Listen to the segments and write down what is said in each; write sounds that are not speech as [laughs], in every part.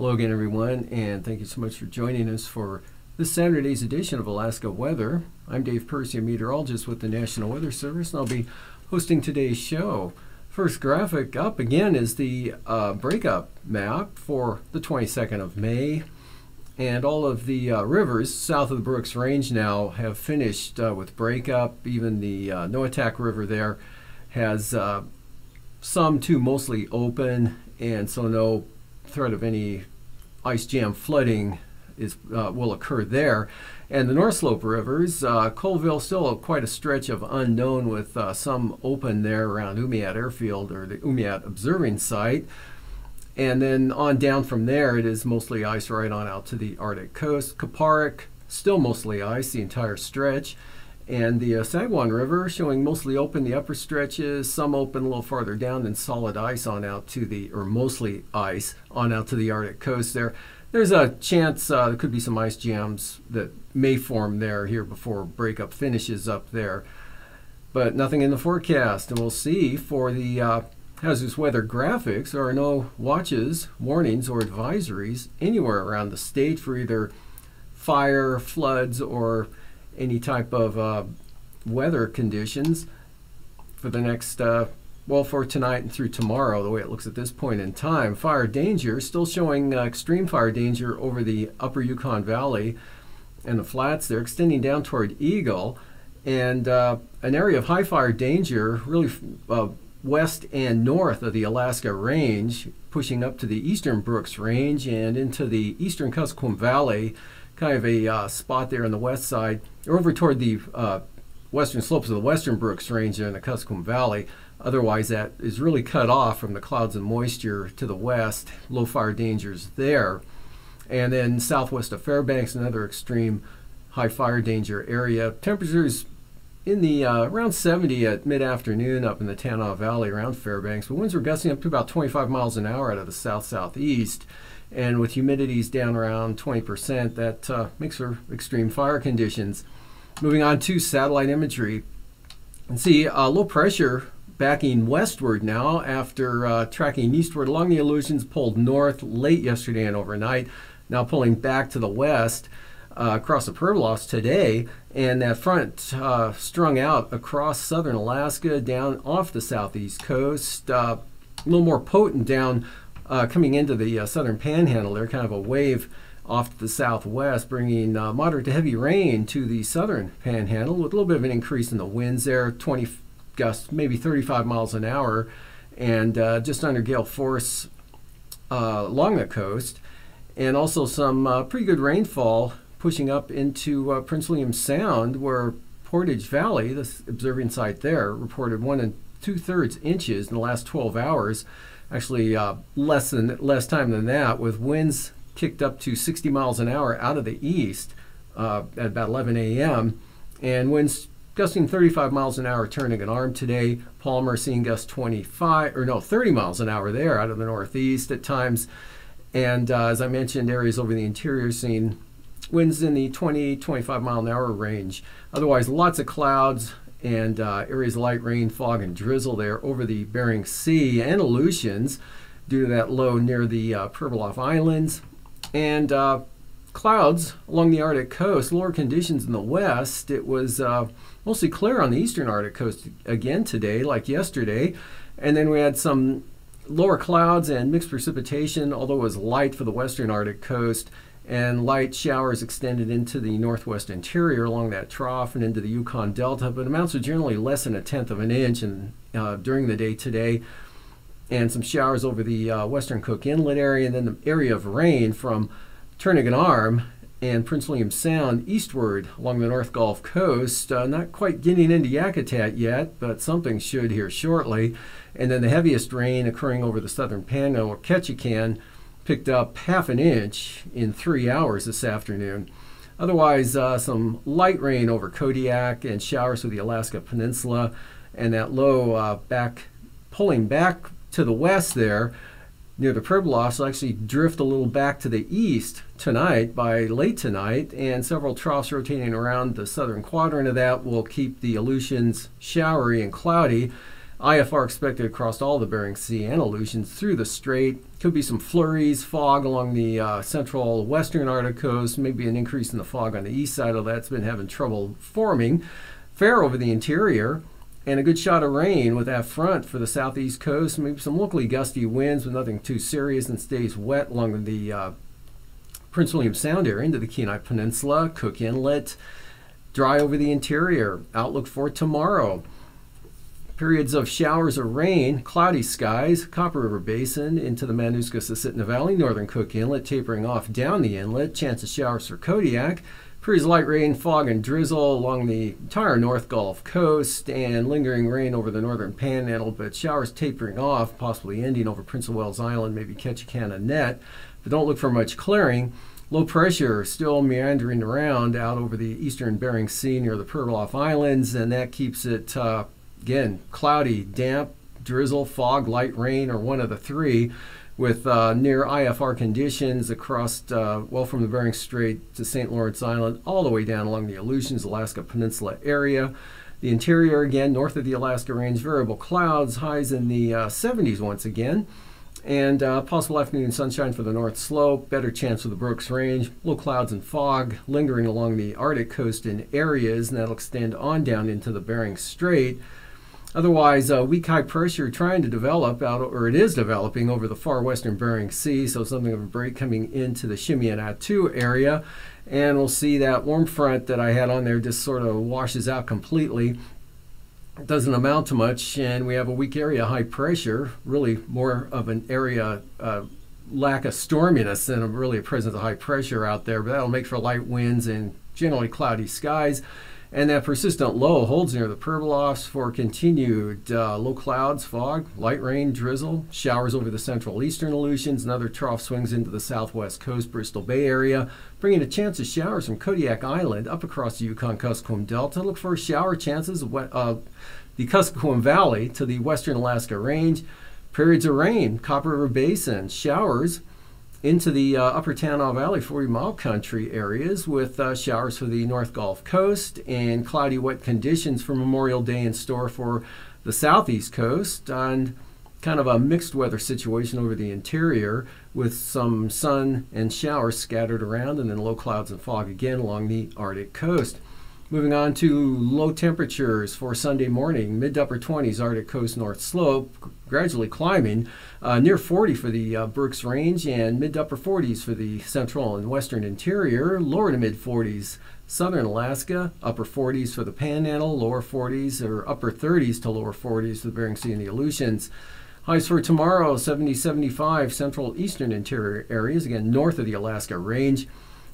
Hello again, everyone, and thank you so much for joining us for this Saturday's edition of Alaska Weather. I'm Dave Percy, a meteorologist with the National Weather Service, and I'll be hosting today's show. First graphic up again is the uh, breakup map for the 22nd of May. And all of the uh, rivers south of the Brooks Range now have finished uh, with breakup. Even the uh, Noatak River there has uh, some too mostly open, and so no threat of any ice jam flooding is uh, will occur there. And the North Slope rivers, uh, Colville still quite a stretch of unknown with uh, some open there around Umiat Airfield or the Umiat observing site. And then on down from there, it is mostly ice right on out to the Arctic coast. Kuparuk, still mostly ice the entire stretch. And the uh, Sagwan River showing mostly open the upper stretches, some open a little farther down, and solid ice on out to the, or mostly ice on out to the Arctic coast there. There's a chance uh, there could be some ice jams that may form there here before breakup finishes up there. But nothing in the forecast, and we'll see for the uh, hazardous weather graphics. There are no watches, warnings, or advisories anywhere around the state for either fire, floods, or any type of uh, weather conditions for the next, uh, well, for tonight and through tomorrow, the way it looks at this point in time. Fire danger, still showing uh, extreme fire danger over the upper Yukon Valley and the flats there, extending down toward Eagle, and uh, an area of high fire danger, really uh, west and north of the Alaska Range, pushing up to the eastern Brooks Range and into the eastern Kuskokwim Valley kind of a uh, spot there on the west side, or over toward the uh, western slopes of the western Brooks Range there in the Kuskokwim Valley. Otherwise, that is really cut off from the clouds and moisture to the west. Low fire dangers there. And then southwest of Fairbanks, another extreme high fire danger area. Temperatures in the uh, around 70 at mid-afternoon up in the Tanana Valley around Fairbanks, but winds were gusting up to about 25 miles an hour out of the south-southeast. And with humidities down around 20%, that uh, makes for extreme fire conditions. Moving on to satellite imagery. And see uh, low pressure backing westward now after uh, tracking eastward along the Aleutians, pulled north late yesterday and overnight, now pulling back to the west. Uh, across the Pribilof today, and that front uh, strung out across southern Alaska, down off the southeast coast, uh, a little more potent down uh, coming into the uh, southern panhandle there, kind of a wave off to the southwest, bringing uh, moderate to heavy rain to the southern panhandle with a little bit of an increase in the winds there, 20 gusts, maybe 35 miles an hour, and uh, just under gale force uh, along the coast, and also some uh, pretty good rainfall pushing up into Prince William Sound, where Portage Valley, the observing site there, reported one and two thirds inches in the last 12 hours actually uh, less than less time than that, with winds kicked up to 60 miles an hour out of the east uh, at about 11 a.m. and winds gusting 35 miles an hour Turnagain Arm today. Palmer seeing gusts 25 or no 30 miles an hour there out of the northeast at times. And uh, as I mentioned, areas over the interior seeing winds in the 20 25 mile an hour range. Otherwise, lots of clouds, and uh, areas of light rain, fog, and drizzle there over the Bering Sea and Aleutians due to that low near the uh, Pribilof Islands. And uh, clouds along the Arctic coast, lower conditions in the west. It was uh, mostly clear on the eastern Arctic coast again today, like yesterday. And then we had some lower clouds and mixed precipitation, although it was light for the western Arctic coast and light showers extended into the northwest interior along that trough and into the Yukon Delta, but amounts are generally less than a tenth of an inch and, uh, during the day today. And some showers over the uh, western Cook Inlet area, and then the area of rain from Turnagain Arm and Prince William Sound eastward along the North Gulf Coast. Uh, not quite getting into Yakutat yet, but something should here shortly. And then the heaviest rain occurring over the southern Panhandle or Ketchikan picked up half an inch in three hours this afternoon. Otherwise, uh, some light rain over Kodiak and showers through the Alaska Peninsula, and that low uh, back pulling back to the west there near the Pribilof will actually drift a little back to the east tonight by late tonight, and several troughs rotating around the southern quadrant of that will keep the Aleutians showery and cloudy IFR expected across all the Bering Sea and Aleutians through the Strait. Could be some flurries, fog along the uh, central western Arctic coast, maybe an increase in the fog on the east side, of that's been having trouble forming. Fair over the interior, and a good shot of rain with that front for the southeast coast. Maybe some locally gusty winds, but nothing too serious, and stays wet along the uh, Prince William Sound area into the Kenai Peninsula, Cook Inlet. Dry over the interior. Outlook for tomorrow. Periods of showers of rain, cloudy skies, Copper River Basin into the Matanuska Susitna Valley, northern Cook Inlet, tapering off down the inlet. Chance of showers for Kodiak. Periods light rain, fog, and drizzle along the entire North Gulf Coast, and lingering rain over the northern panhandle, but showers tapering off, possibly ending over Prince of Wales Island, maybe Ketchikan Net. But don't look for much clearing. Low pressure still meandering around out over the eastern Bering Sea near the Pribilof Islands, and that keeps it, uh, again, cloudy, damp, drizzle, fog, light rain, or one of the three, with uh, near IFR conditions across, uh, well, from the Bering Strait to St. Lawrence Island, all the way down along the Aleutians, Alaska Peninsula area. The interior, again, north of the Alaska Range, variable clouds, highs in the 70s uh, once again and uh, possible afternoon sunshine for the north slope, better chance for the Brooks Range, low clouds and fog lingering along the Arctic coast in areas, and that'll extend on down into the Bering Strait. Otherwise, uh, weak high pressure trying to develop out, or it is developing over the far western Bering Sea, so something of a break coming into the Shemya area. And we'll see that warm front that I had on there just sort of washes out completely It doesn't amount to much, and we have a weak area high pressure, really more of an area uh, lack of storminess than a really a presence of high pressure out there. But that'll make for light winds and generally cloudy skies. And that persistent low holds near the Pribilofs for continued uh, low clouds, fog, light rain, drizzle, showers over the central eastern Aleutians. Another trough swings into the southwest coast, Bristol Bay area, bringing a chance of showers from Kodiak Island up across the Yukon Kuskokwim Delta. Look for shower chances of uh, the Kuskokwim Valley to the western Alaska Range. Periods of rain, Copper River Basin, showers into the uh, upper Tanana Valley 40 mile country areas with uh, showers for the North Gulf Coast and cloudy wet conditions for Memorial Day in store for the southeast coast and kind of a mixed weather situation over the interior with some sun and showers scattered around and then low clouds and fog again along the Arctic coast. Moving on to low temperatures for Sunday morning, mid to upper 20s Arctic coast north slope, gradually climbing, uh, near 40 for the uh, Brooks Range and mid to upper 40s for the central and western interior, lower to mid 40s southern Alaska, upper 40s for the Panhandle, lower 40s or upper 30s to lower 40s for the Bering Sea and the Aleutians. Highs for tomorrow 70 75 central eastern interior areas, again north of the Alaska Range.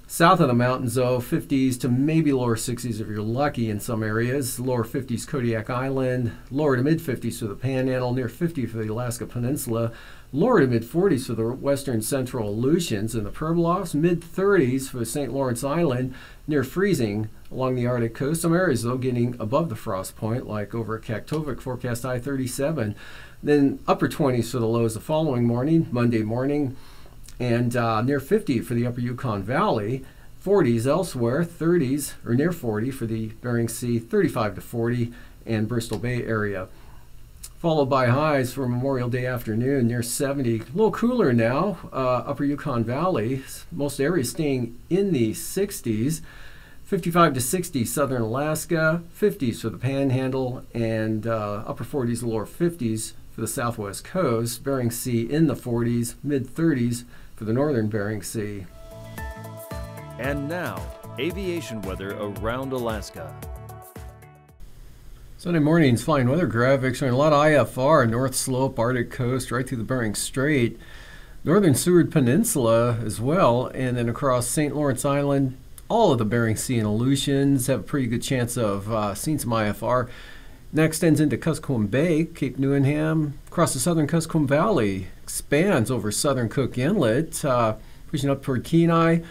South of the mountains, though, 50s to maybe lower 60s if you're lucky in some areas. Lower 50s, Kodiak Island. Lower to mid 50s for the Panhandle. Near 50 for the Alaska Peninsula. Lower to mid 40s for the western central Aleutians and the Pribilofs. Mid 30s for St. Lawrence Island. Near freezing along the Arctic coast. Some areas, though, getting above the frost point, like over at Kaktovik, forecast I 37. Then upper 20s for the lows the following morning, Monday morning and uh, near 50 for the upper Yukon Valley, 40s elsewhere, 30s or near 40 for the Bering Sea, 35 to 40 and Bristol Bay area. Followed by highs for Memorial Day afternoon near 70. A little cooler now, uh, upper Yukon Valley, most areas staying in the 60s. 55 to 60 southern Alaska, 50s for the Panhandle, and uh, upper 40s, lower 50s for the southwest coast. Bering Sea in the 40s, mid 30s for the northern Bering Sea. And now, aviation weather around Alaska. Sunday morning's flying weather graphics showing a lot of IFR, North Slope, Arctic Coast, right through the Bering Strait, Northern Seward Peninsula as well, and then across St. Lawrence Island. All of the Bering Sea and Aleutians have a pretty good chance of uh, seeing some IFR. Next ends into Kuskokwim Bay, Cape Newenham, across the southern Kuskokwim Valley, expands over southern Cook Inlet, uh, pushing up toward Kenai,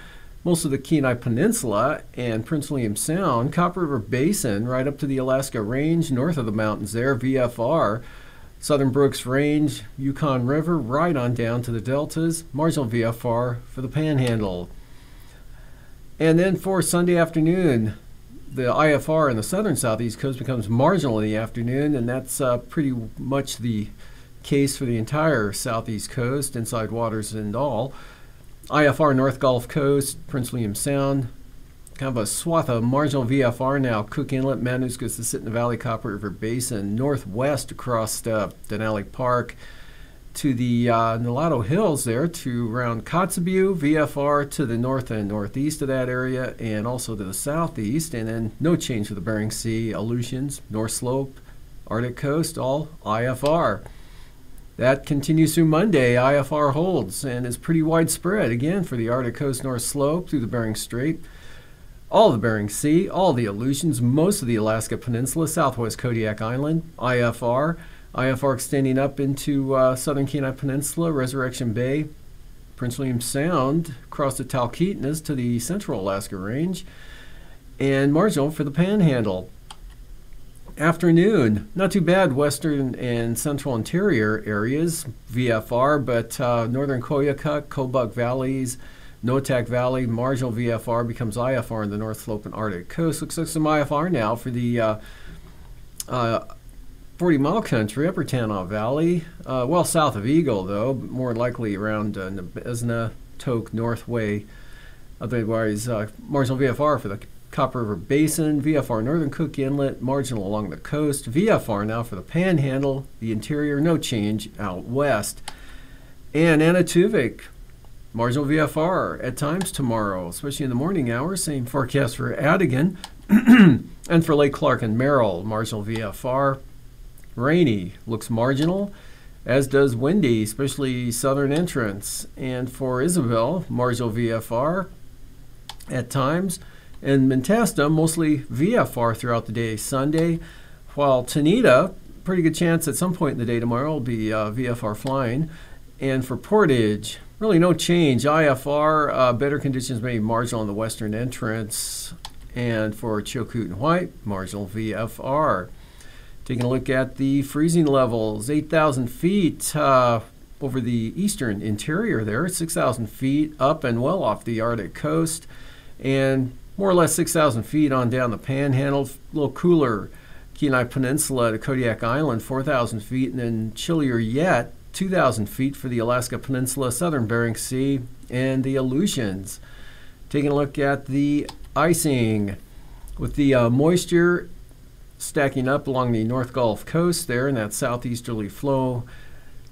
most of the Kenai Peninsula and Prince William Sound, Copper River Basin, right up to the Alaska Range, north of the mountains there, VFR, Southern Brooks Range, Yukon River, right on down to the deltas, marginal VFR for the Panhandle. And then for Sunday afternoon, the IFR in the southern southeast coast becomes marginal in the afternoon, and that's uh, pretty much the case for the entire southeast coast, inside waters and all. IFR North Gulf Coast, Prince William Sound, kind of a swath of marginal VFR now. Cook Inlet, Matanuska, Susitna Valley, Copper River Basin, northwest across uh, Denali Park to the uh, Hills there to around Kotzebue, VFR to the north and northeast of that area, and also to the southeast. And then no change for the Bering Sea, Aleutians, North Slope, Arctic Coast, all IFR. That continues through Monday. IFR holds and is pretty widespread again for the Arctic Coast North Slope through the Bering Strait all the Bering Sea, all the Aleutians, most of the Alaska Peninsula, southwest Kodiak Island, IFR, IFR extending up into uh, southern Kenai Peninsula, Resurrection Bay, Prince William Sound, across the Talkeetnas to the central Alaska Range, and marginal for the Panhandle. Afternoon, not too bad, western and central interior areas, VFR, but uh, northern Koyukuk, Kobuk Valleys, Noatak Valley, marginal VFR becomes IFR in the North Slope and Arctic Coast. Looks like some IFR now for the uh, uh, 40 mile country, Upper Tanana Valley, uh, well south of Eagle, though, more likely around uh, Nabesna, Tok, Northway. Otherwise, uh, marginal VFR for the Copper River Basin, VFR Northern Cook Inlet, marginal along the coast, VFR now for the Panhandle, the interior, no change out west. And Anaktuvuk, marginal VFR at times tomorrow, especially in the morning hours. Same forecast for Atigun [clears throat] and for Lake Clark and Merrill, marginal VFR. Rainy looks marginal, as does windy, especially southern entrance. And for Isabel, marginal VFR at times. And Mentasta, mostly VFR throughout the day Sunday, while Tahneta, pretty good chance at some point in the day tomorrow will be uh, VFR flying. And for Portage, really no change. IFR, uh, better conditions, maybe marginal on the western entrance. And for Chilkoot and White, marginal VFR. Taking a look at the freezing levels, 8,000 feet uh, over the eastern interior there, 6,000 feet up and well off the Arctic coast, and more or less 6,000 feet on down the panhandle, a little cooler. Kenai Peninsula to Kodiak Island, 4,000 feet, and then chillier yet, 2,000 feet for the Alaska Peninsula, southern Bering Sea, and the Aleutians. Taking a look at the icing with the uh, moisture stacking up along the North Gulf Coast there in that southeasterly flow.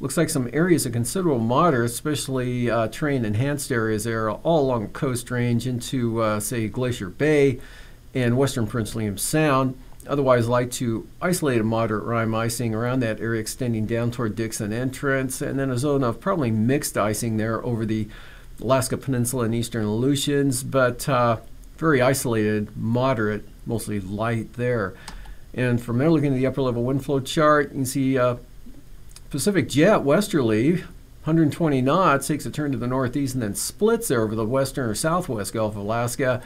Looks like some areas of considerable moderate, especially uh, terrain enhanced areas there, all along the coast range into, uh, say, Glacier Bay and western Prince William Sound. Otherwise, light to isolated moderate rime icing around that area, extending down toward Dixon Entrance, and then a zone of probably mixed icing there over the Alaska Peninsula and eastern Aleutians, but uh, very isolated, moderate, mostly light there. And from there, looking at the upper level wind flow chart, you can see uh, Pacific Jet westerly, 120 knots, takes a turn to the northeast and then splits over the western or southwest Gulf of Alaska.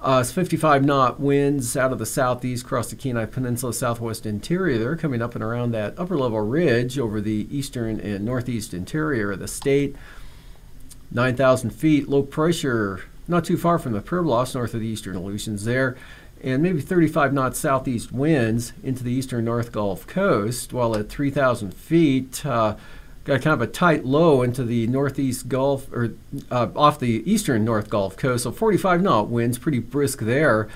Uh, it's 55 knot winds out of the southeast across the Kenai Peninsula, southwest interior. They're coming up and around that upper level ridge over the eastern and northeast interior of the state. 9,000 feet, low pressure, not too far from the Pribilofs, north of the eastern Aleutians there and maybe 35 knot southeast winds into the eastern North Gulf Coast, while at 3,000 feet, uh, got kind of a tight low into the northeast Gulf or uh, off the eastern North Gulf Coast. So 45 knot winds, pretty brisk there.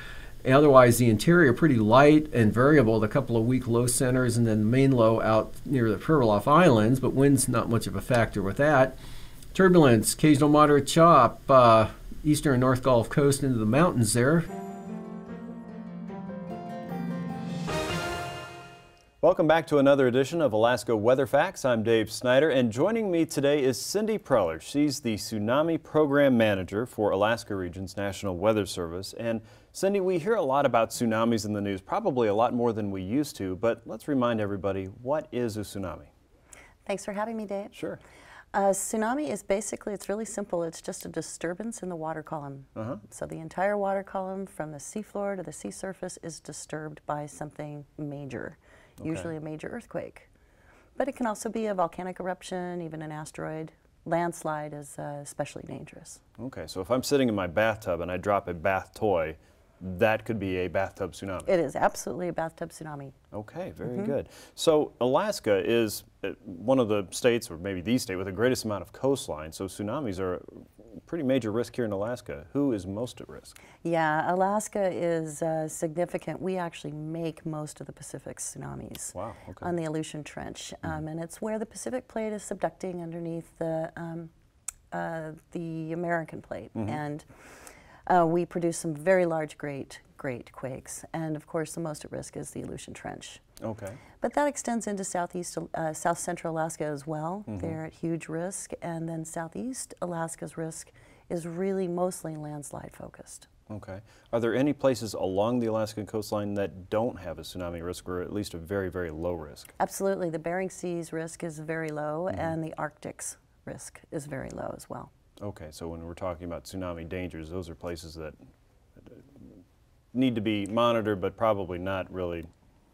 Otherwise, the interior pretty light and variable. A couple of weak low centers, and then the main low out near the Pribilof Islands, but winds not much of a factor with that. Turbulence, occasional moderate chop, uh, eastern North Gulf Coast into the mountains there. Welcome back to another edition of Alaska Weather Facts. I'm Dave Snider, and joining me today is Cindy Preller. She's the Tsunami Program Manager for Alaska Region's National Weather Service. And Cindy, we hear a lot about tsunamis in the news, probably a lot more than we used to, but let's remind everybody, what is a tsunami? Thanks for having me, Dave. Sure. A tsunami is basically, it's really simple. It's just a disturbance in the water column. Uh -huh. So the entire water column from the seafloor to the sea surface is disturbed by something major okay. usually a major earthquake. But it can also be a volcanic eruption, even an asteroid. Landslide is uh, especially dangerous. Okay, so if I'm sitting in my bathtub and I drop a bath toy, that could be a bathtub tsunami. It is absolutely a bathtub tsunami. Okay, very Mm-hmm. good. So Alaska is uh, one of the states, or maybe the state, with the greatest amount of coastline. So tsunamis are pretty major risk here in Alaska. Who is most at risk? Yeah, Alaska is uh, significant. We actually make most of the Pacific tsunamis Wow, okay. on the Aleutian Trench, um, and it's where the Pacific Plate is subducting underneath the um, uh, the American Plate, and uh, we produce some very large, great, great quakes. And of course, the most at risk is the Aleutian Trench. Okay. But that extends into southeast, uh, south central Alaska as well. They're at huge risk, and then southeast Alaska's risk is really mostly landslide focused. Okay. Are there any places along the Alaskan coastline that don't have a tsunami risk or at least a very, very low risk? Absolutely, the Bering Sea's risk is very low, and the Arctic's risk is very low as well. Okay, so when we're talking about tsunami dangers, those are places that need to be monitored, but probably not really.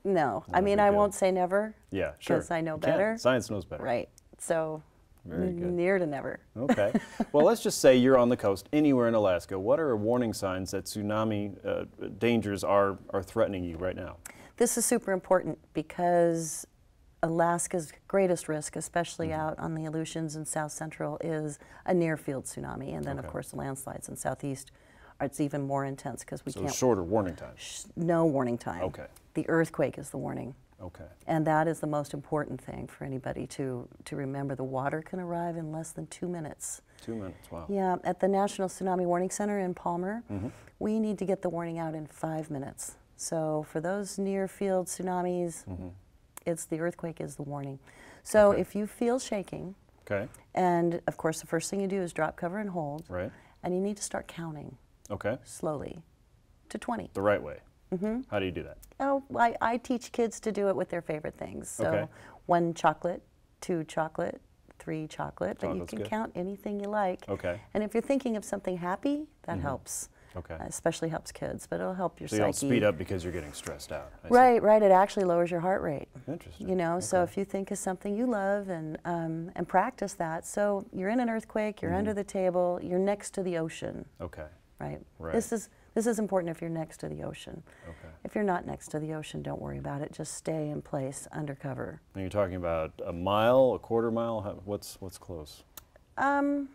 No, I mean I won't say never. Yeah, sure. 'Cause I know better. Science knows better. Right. So Very good. near to never. Okay. [laughs] well, let's just say you're on the coast anywhere in Alaska. What are warning signs that tsunami uh, dangers are, are threatening you right now? This is super important because Alaska's greatest risk, especially Mm-hmm. out on the Aleutians and South Central, is a near field tsunami. And then, Okay. of course, the landslides in Southeast. It's even more intense because we So can't. shorter warning time. sh- no warning time. Okay. The earthquake is the warning. Okay. And that is the most important thing for anybody to, to remember. The water can arrive in less than two minutes. Two minutes. Wow. Yeah, at the National Tsunami Warning Center in Palmer, Mm-hmm. we need to get the warning out in five minutes. So for those near field tsunamis, it's the earthquake is the warning. So. Okay. if you feel shaking, Okay. and of course the first thing you do is drop, cover, and hold, Right. and you need to start counting Okay. slowly to 20. The right way. Mm-hmm. How do you do that? Oh, I, I teach kids to do it with their favorite things. So Okay. one chocolate, two chocolate, three chocolate, but you can good. count anything you like. Okay. And if you're thinking of something happy, that helps. Okay. Especially helps kids, but it'll help your So you psyche. don't speed up because you're getting stressed out. I see. Right, right. It actually lowers your heart rate. Interesting. You know, so if you think of something you love and um, and practice that. So you're in an earthquake, you're under Mm-hmm. the table, you're next to the ocean, Okay. right? Right. This is this is important if you're next to the ocean. Okay. If you're not next to the ocean, don't worry about it. Just stay in place under cover. And you're talking about a mile, a quarter mile. How, what's what's close? Um,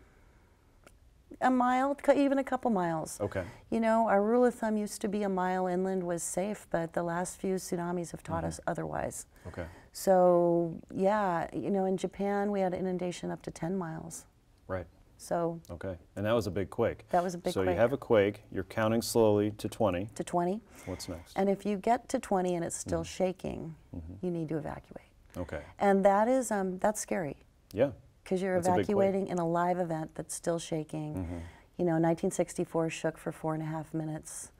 a mile, even a couple miles. Okay. You know, our rule of thumb used to be a mile inland was safe, but the last few tsunamis have taught us otherwise. Okay. So, yeah, you know, in Japan we had inundation up to 10 miles. Right. So, Okay. And that was a big quake. That was a big so quake. you have a quake. You're counting slowly to 20. to 20. What's next? And if you get to 20 and it's still Mm-hmm. shaking, you need to evacuate. okay. And that is um, that's scary Yeah. Because you're That's a evacuating in a live event that's still shaking. Mm-hmm. You know, 1964 shook for four and a half minutes.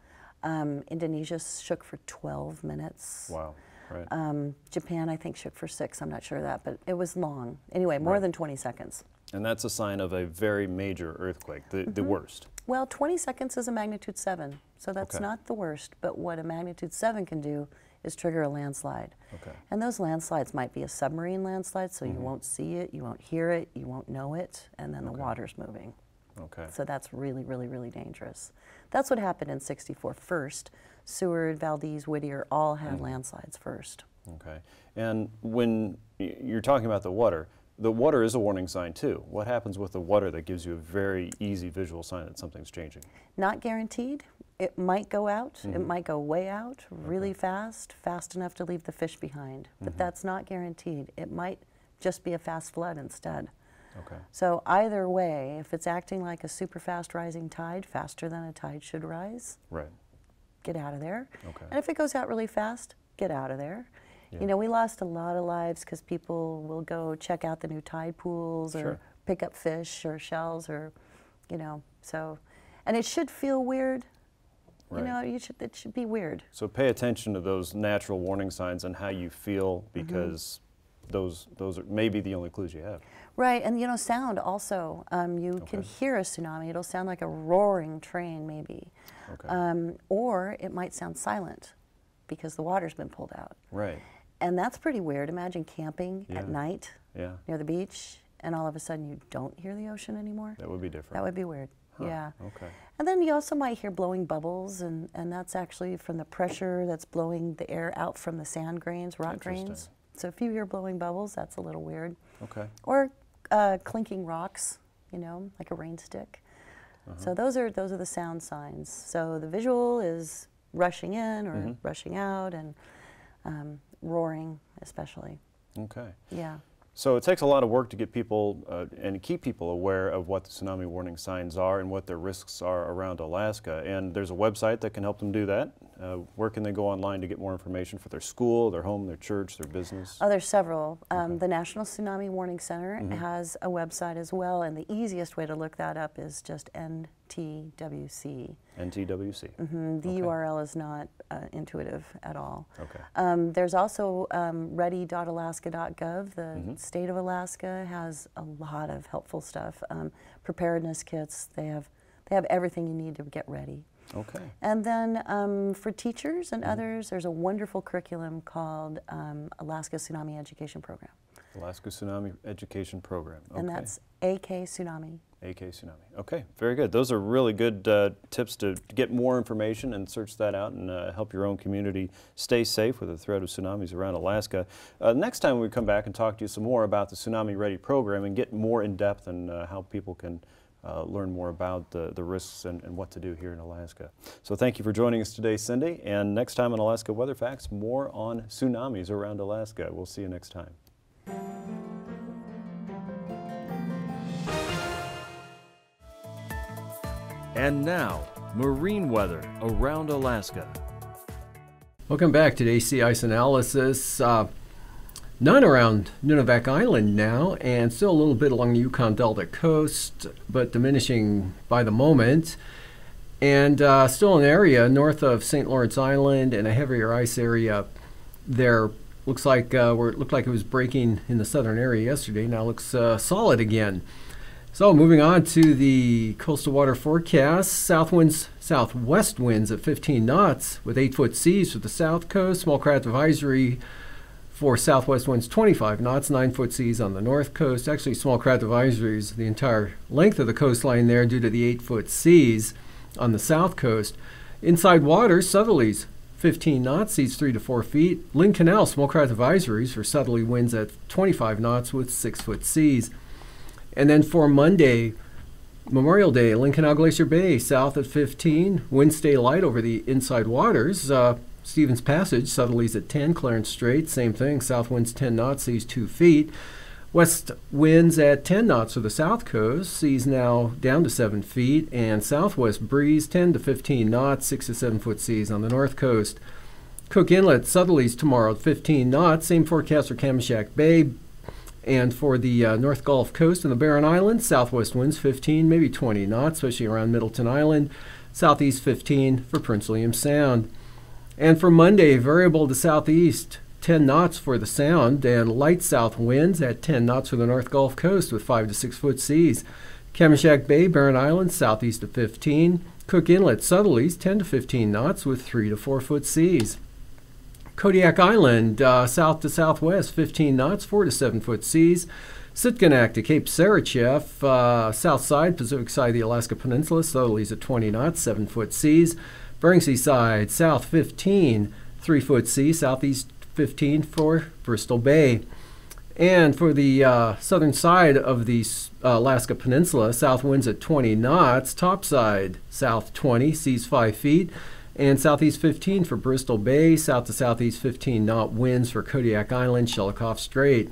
Um, Indonesia shook for 12 minutes. Wow. Right. Um, Japan, I think, shook for six. I'm not sure of that, but it was long. Anyway, more Right. than 20 seconds. and that's a sign of a very major earthquake, the, Mm-hmm. the worst. Well, 20 seconds is a magnitude 7, so that's Okay. not the worst. But what a magnitude 7 can do is trigger a landslide. Okay. And those landslides might be a submarine landslide, so Mm-hmm. you won't see it, you won't hear it, you won't know it, and then the Okay. water's moving. Okay. So that's really, really, really dangerous. That's what happened in 64 first. Seward, Valdez, Whittier all had Mm-hmm. landslides first. Okay. And when y- you're talking about the water, the water is a warning sign too. What happens with the water that gives you a very easy visual sign that something's changing? Not guaranteed. It might go out, Mm-hmm. it might go way out really fast, fast enough to leave the fish behind. Mm-hmm. But that's not guaranteed. It might just be a fast flood instead. Okay. So, either way, if it's acting like a super fast rising tide, faster than a tide should rise, Right. get out of there. Okay. And if it goes out really fast, get out of there. Yeah. You know, we lost a lot of lives because people will go check out the new tide pools or Sure. pick up fish or shells or, you know, so, and it should feel weird. Right. You know, you should, it should be weird. So pay attention to those natural warning signs and how you feel because those those are maybe the only clues you have. Right, and you know, sound also. Um, you can hear a tsunami. It'll sound like a roaring train, maybe. Okay. Um, or it might sound silent because the water's been pulled out. right. And that's pretty weird. Imagine camping Yeah. at night Yeah. near the beach and all of a sudden you don't hear the ocean anymore. That would be different. That would be weird. Huh, Yeah. Okay. And then you also might hear blowing bubbles, and, and that's actually from the pressure that's blowing the air out from the sand grains, rock grains. So if you hear blowing bubbles, that's a little weird. Okay. Or uh, clinking rocks, you know, like a rain stick. Uh-huh. So those are those are the sound signs. So the visual is rushing in or Mhm. rushing out, and um, roaring especially. Okay. Yeah. So it takes a lot of work to get people uh, and keep people aware of what the tsunami warning signs are and what their risks are around Alaska. And there's a website that can help them do that. Uh, where can they go online to get more information for their school, their home, their church, their business? Oh, there's several. Um, Okay. The National Tsunami Warning Center Mhm. has a website as well, and the easiest way to look that up is just NTWC. NTWC. hmm The Okay. URL is not uh, intuitive at all. Okay. Um, there's also um, ready.alaska.gov. The Mhm. state of Alaska has a lot of helpful stuff. Um, preparedness kits. They have they have everything you need to get ready. Okay. And then um, for teachers and Mhm. others, there's a wonderful curriculum called um, Alaska Tsunami Education Program, Alaska Tsunami Education Program. Okay. and that's AK Tsunami. AK Tsunami. Okay, very good. Those are really good uh, tips to get more information and search that out and uh, help your own community stay safe with the threat of tsunamis around Alaska. Uh, next time we come back and talk to you some more about the Tsunami Ready program and get more in depth and uh, how people can uh, learn more about the, the risks and, and what to do here in Alaska. So thank you for joining us today, Cindy. And next time on Alaska Weather Facts, more on tsunamis around Alaska. We'll see you next time. And now, marine weather around Alaska. Welcome back to AC Ice Analysis. Uh, none around Nunivak Island now, and still a little bit along the Yukon Delta coast, but diminishing by the moment. And uh, still an area north of St. Lawrence Island and a heavier ice area there. Looks like uh, where it looked like it was breaking in the southern area yesterday. Now looks uh, solid again. So moving on to the coastal water forecast, south winds, southwest winds at 15 knots with 8 foot seas for the south coast. Small craft advisory for southwest winds 25 knots, 9 foot seas on the north coast. Actually, small craft advisories the entire length of the coastline there due to the 8 foot seas on the south coast. Inside waters, southerlies 15 knots, seas 3 to 4 feet. Lynn Canal, small craft advisories for southerly winds at 25 knots with 6 foot seas. And then for Monday, Memorial Day, Lynn Canal Glacier Bay, south at 15. Winds stay light over the inside waters. Uh, Stephens Passage, southerlies at 10. Clarence Strait, same thing. South winds 10 knots, seas 2 feet. West winds at 10 knots for the south coast, seas now down to 7 feet. And southwest breeze 10 to 15 knots, 6 to 7 foot seas on the north coast. Cook Inlet, southerlies tomorrow at 15 knots. Same forecast for Kamishak Bay, and for the uh, North Gulf Coast and the Barren Islands, southwest winds 15, maybe 20 knots, especially around Middleton Island. Southeast 15 for Prince William Sound. And for Monday, variable to southeast, 10 knots for the Sound, and light south winds at 10 knots for the North Gulf Coast with 5 to 6 foot seas. Kamishak Bay, Barren Islands, southeast of 15. Cook Inlet, southerlies, 10 to 15 knots with 3 to 4 foot seas. Kodiak Island, uh, south to southwest, 15 knots, 4 to 7 foot seas. Sitkinak to Cape Sarichef, uh, south side, Pacific side of the Alaska Peninsula, southerlies at 20 knots, 7 foot seas. Bering Sea side, south 15, 3 foot seas, southeast 15 for Bristol Bay. And for the uh, southern side of the uh, Alaska Peninsula, south winds at 20 knots, topside south 20, seas 5 feet and southeast 15 for Bristol Bay, south to southeast 15 knot winds for Kodiak Island, Shelikof Strait.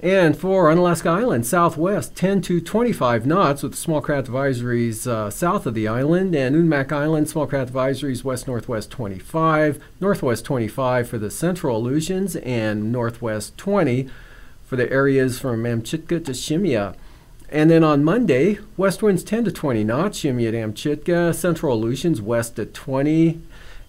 And for Unalaska Island, southwest 10 to 25 knots with small craft advisories uh, south of the island, and Unimak Island, small craft advisories west northwest 25, northwest 25 for the central Aleutians, and northwest 20 for the areas from Amchitka to Shemya. And then on Monday, west winds 10 to 20 knots, Shimmy at Amchitka, central Aleutians west at 20,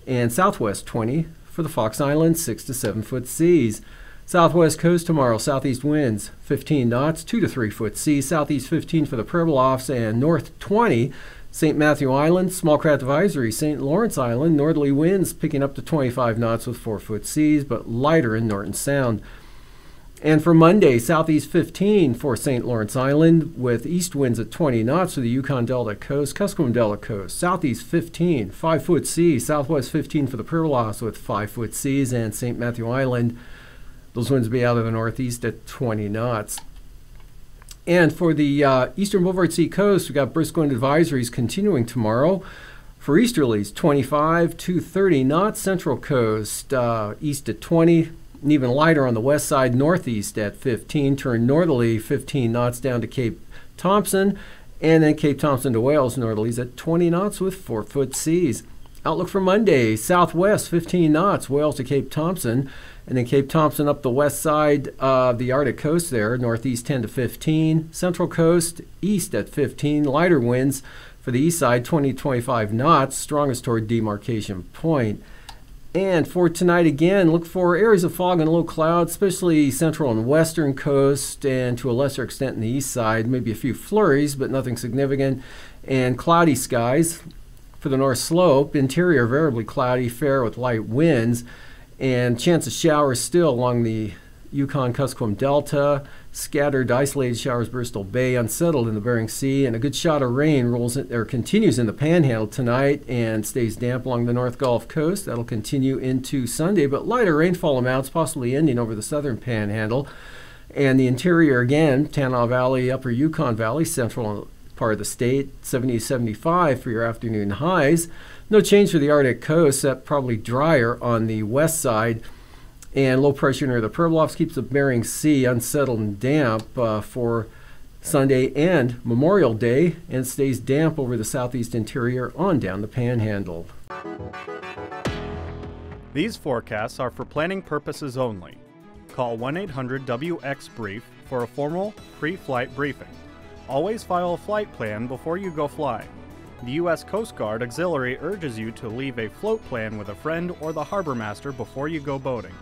and southwest 20 for the Fox Islands, 6 to 7 foot seas. Southwest coast tomorrow, southeast winds 15 knots, 2 to 3 foot seas, southeast 15 for the Pribilofs, and north 20. St. Matthew Island, small craft advisory. St. Lawrence Island, northerly winds picking up to 25 knots with 4 foot seas, but lighter in Norton Sound. And for Monday, southeast 15 for St. Lawrence Island with east winds at 20 knots for the Yukon Delta coast, Kuskokwim Delta coast. Southeast 15, 5 foot seas. Southwest 15 for the Pribilof with 5 foot seas. And St. Matthew Island, those winds will be out of the northeast at 20 knots. And for the uh, eastern Beaufort Sea coast, we've got brisk wind advisories continuing tomorrow. For easterlies, 25 to 30 knots. Central coast, uh, east at 20, and even lighter on the west side, northeast at 15. Turn northerly 15 knots down to Cape Thompson, and then Cape Thompson to Wales, northerlies at 20 knots with 4 foot seas. Outlook for Monday, southwest 15 knots, Wales to Cape Thompson, and then Cape Thompson up the west side of the Arctic coast there, northeast 10 to 15. Central coast east at 15, lighter winds for the east side 20 to 25 knots, strongest toward demarcation point. And for tonight again, look for areas of fog and low clouds, especially central and western coast, and to a lesser extent in the east side. Maybe a few flurries, but nothing significant. And cloudy skies for the north slope. Interior variably cloudy, fair with light winds, and chance of showers still along the Yukon Kuskokwim Delta, scattered isolated showers Bristol Bay, unsettled in the Bering Sea, and a good shot of rain rolls in, or continues in the Panhandle tonight and stays damp along the North Gulf Coast. That'll continue into Sunday, but lighter rainfall amounts possibly ending over the southern Panhandle. And the interior again, Tanana Valley, Upper Yukon Valley, central part of the state, 70 75 for your afternoon highs. No change for the Arctic coast, that probably drier on the west side and low pressure near the Pribilofs keeps the Bering Sea unsettled and damp uh, for Sunday and Memorial Day and stays damp over the southeast interior on down the Panhandle. These forecasts are for planning purposes only. Call 1 800 WX Brief for a formal pre flight briefing. Always file a flight plan before you go flying. The U.S. Coast Guard Auxiliary urges you to leave a float plan with a friend or the harbor master before you go boating.